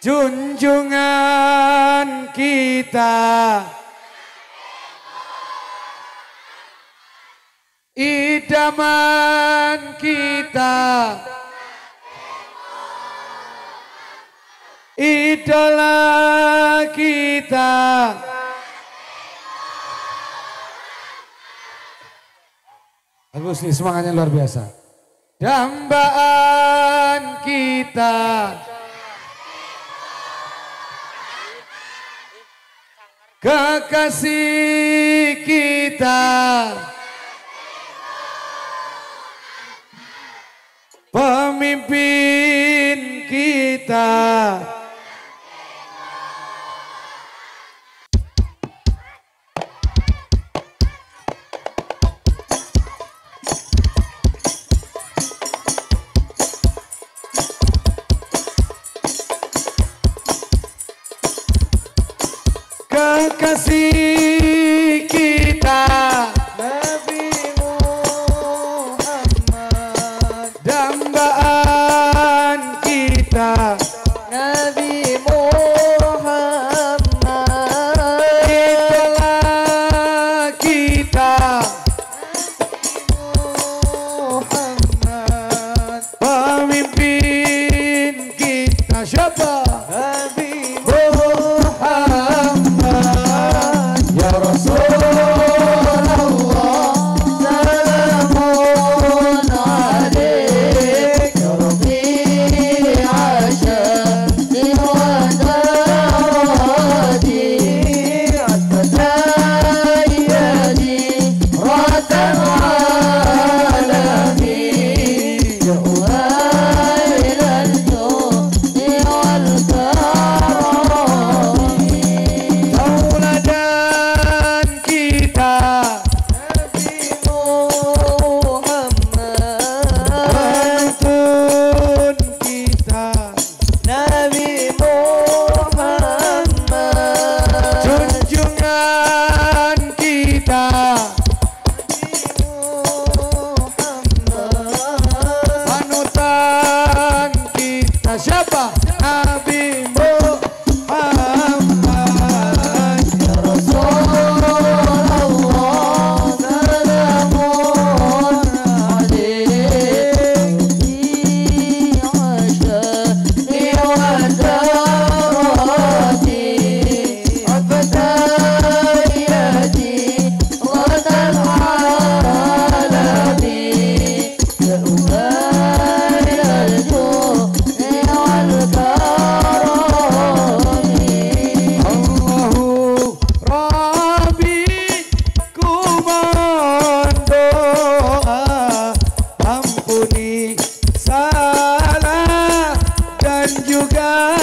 junjungan kita. Idaman kita. Idola kita. Bagus nih semangatnya luar biasa. Dambaan kita. kekasih kita. Pemimpin kita. na japa. É. you got